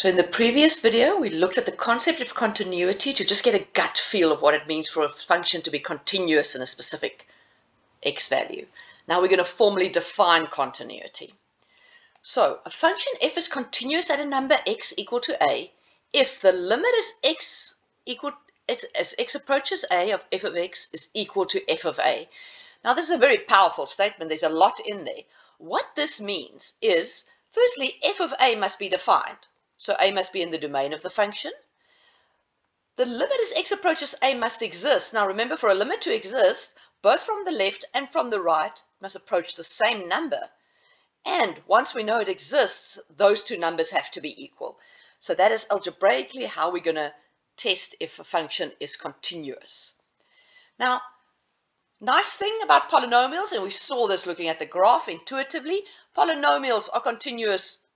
So in the previous video, we looked at the concept of continuity to just get a gut feel of what it means for a function to be continuous in a specific x value. Now we're going to formally define continuity. So a function f is continuous at a number x equal to a if the limit x equal as x approaches a of f of x is equal to f of a. Now this is a very powerful statement. There's a lot in there. What this means is, firstly, f of a must be defined. So a must be in the domain of the function. The limit as x approaches a must exist. Now remember, for a limit to exist, both from the left and from the right must approach the same number. And once we know it exists, those two numbers have to be equal. So that is algebraically how we're going to test if a function is continuous. Now, nice thing about polynomials, and we saw this looking at the graph intuitively, polynomials are continuous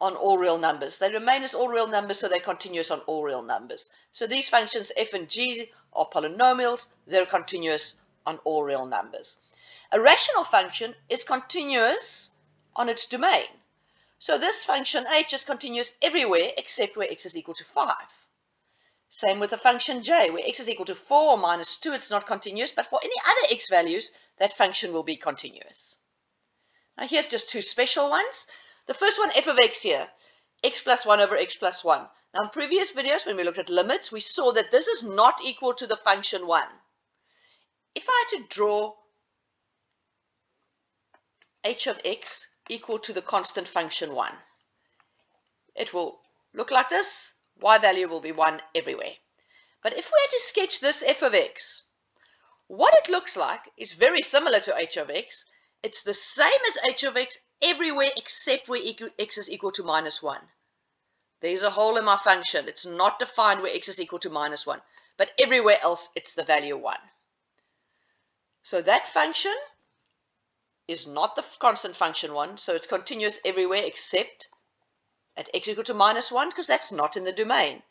on all real numbers. They remain as all real numbers, so they're continuous on all real numbers. So these functions f and g are polynomials. They're continuous on all real numbers. A rational function is continuous on its domain. So this function h is continuous everywhere except where x is equal to 5. Same with the function j, where x is equal to 4 or minus 2, it's not continuous, but for any other x values, that function will be continuous. Now here's just two special ones. The first one, f of x here, x plus 1 over x plus 1. Now in previous videos, when we looked at limits, we saw that this is not equal to the function 1. If I had to draw h of x equal to the constant function 1, it will look like this. y value will be 1 everywhere. But if we had to sketch this f of x, what it looks like is very similar to h of x. It's the same as h of x everywhere except where x is equal to minus 1. There's a hole in my function. It's not defined where x is equal to minus 1, but everywhere else it's the value 1. So that function is not the constant function 1, so it's continuous everywhere except at x equal to minus 1, because that's not in the domain.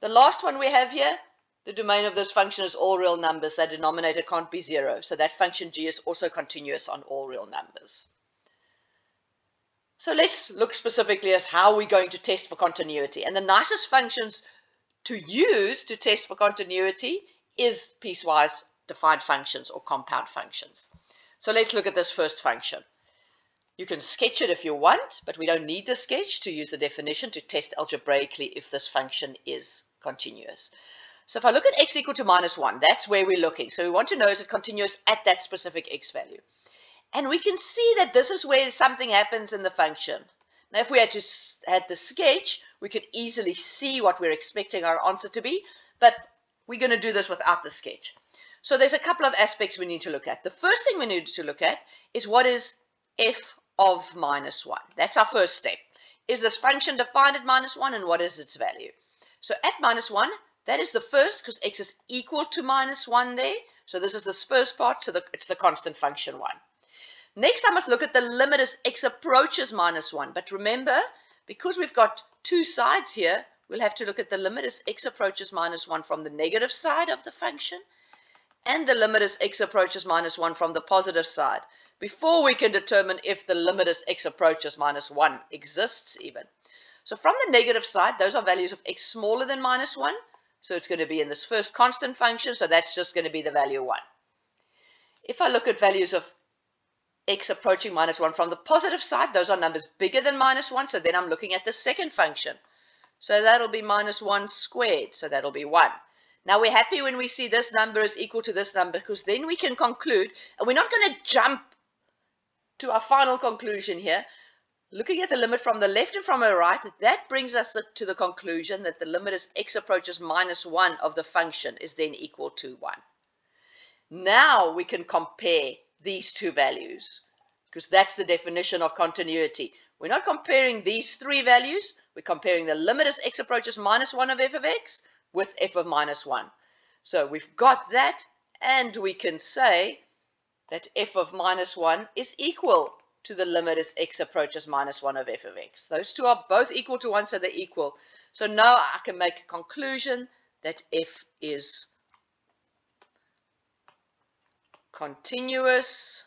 The last one we have here, the domain of this function is all real numbers. That denominator can't be 0, so that function g is also continuous on all real numbers. So let's look specifically at how we're going to test for continuity. And the nicest functions to use to test for continuity is piecewise defined functions or compound functions. So let's look at this first function. You can sketch it if you want, but we don't need the sketch to use the definition to test algebraically if this function is continuous. So if I look at x equal to minus 1, that's where we're looking. So we want to know is it continuous at that specific x value. And we can see that this is where something happens in the function. Now, if we had to had the sketch, we could easily see what we're expecting our answer to be, but we're going to do this without the sketch. So there's a couple of aspects we need to look at. The first thing we need to look at is what is f of minus 1. That's our first step. Is this function defined at minus 1 and what is its value? So at minus 1, that is the first because x is equal to minus 1 there. So this is this first part, so the, it's the constant function 1. Next, I must look at the limit as x approaches minus 1. But remember, because we've got two sides here, we'll have to look at the limit as x approaches minus 1 from the negative side of the function and the limit as x approaches minus 1 from the positive side before we can determine if the limit as x approaches minus 1 exists even. So from the negative side, those are values of x smaller than minus 1. So it's going to be in this first constant function, so that's just going to be the value 1. If I look at values of x approaching minus 1 from the positive side. Those are numbers bigger than minus 1, so then I'm looking at the second function. So that'll be minus 1 squared, so that'll be 1. Now we're happy when we see this number is equal to this number because then we can conclude, and we're not going to jump to our final conclusion here. Looking at the limit from the left and from the right, that brings us to the conclusion that the limit as x approaches minus 1 of the function is then equal to 1. Now we can compare these two values because that's the definition of continuity. We're not comparing these three values. We're comparing the limit as x approaches minus 1 of f of x with f of minus 1. So we've got that, and we can say that f of minus 1 is equal to the limit as x approaches minus 1 of f of x. Those two are both equal to 1, so they're equal. So now I can make a conclusion that f is continuous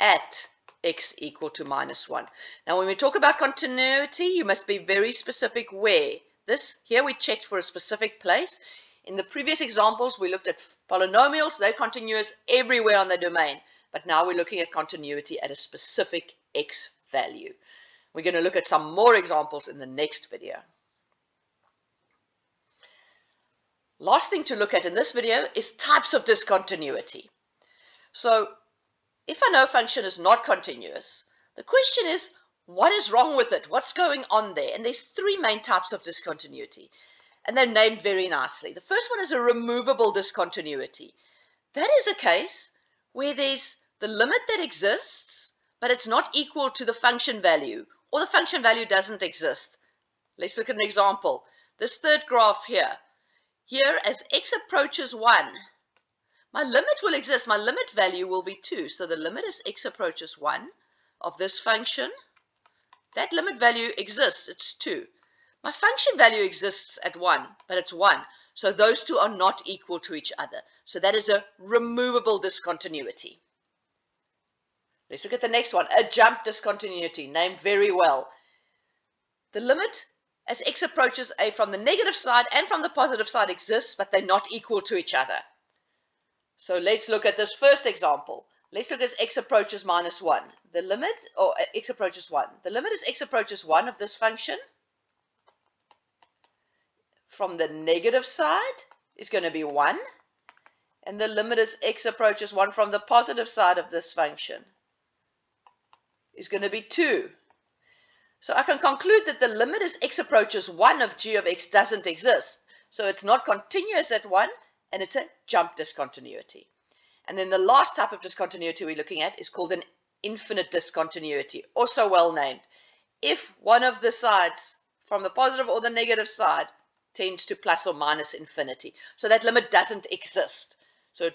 at x equal to minus 1. Now when we talk about continuity, you must be very specific where. This, here we checked for a specific place. In the previous examples, we looked at polynomials. They're continuous everywhere on the domain. But now we're looking at continuity at a specific x value. We're going to look at some more examples in the next video. Last thing to look at in this video is types of discontinuity. So if I know function is not continuous, the question is, what is wrong with it? What's going on there? And there's three main types of discontinuity. And they're named very nicely. The first one is a removable discontinuity. That is a case where there's the limit that exists, but it's not equal to the function value, or the function value doesn't exist. Let's look at an example. This third graph here. Here, as x approaches 1, my limit will exist. My limit value will be 2. So the limit as x approaches 1 of this function. That limit value exists. It's 2. My function value exists at 1, but it's 1. So those two are not equal to each other. So that is a removable discontinuity. Let's look at the next one. A jump discontinuity, named very well. The limit as x approaches a from the negative side and from the positive side exists, but they're not equal to each other. So let's look at this first example. Let's look as x approaches minus 1. The limit, or uh, x approaches 1. The limit as x approaches 1 of this function from the negative side is going to be 1. And the limit as x approaches 1 from the positive side of this function is going to be 2. So I can conclude that the limit as x approaches 1 of g of x doesn't exist. So it's not continuous at 1 and it's a jump discontinuity. And then the last type of discontinuity we're looking at is called an infinite discontinuity, also well named. If one of the sides from the positive or the negative side tends to plus or minus infinity. So that limit doesn't exist. So,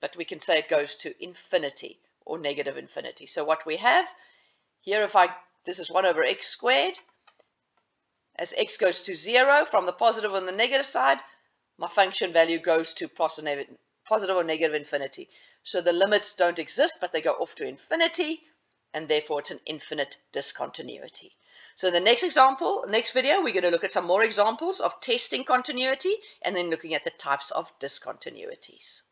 but we can say it goes to infinity or negative infinity. So what we have here, if I, this is 1 over x squared, as x goes to 0 from the positive and the negative side, my function value goes to positive or negative infinity. So the limits don't exist, but they go off to infinity, and therefore it's an infinite discontinuity. So in the next example, next video, we're going to look at some more examples of testing continuity and then looking at the types of discontinuities.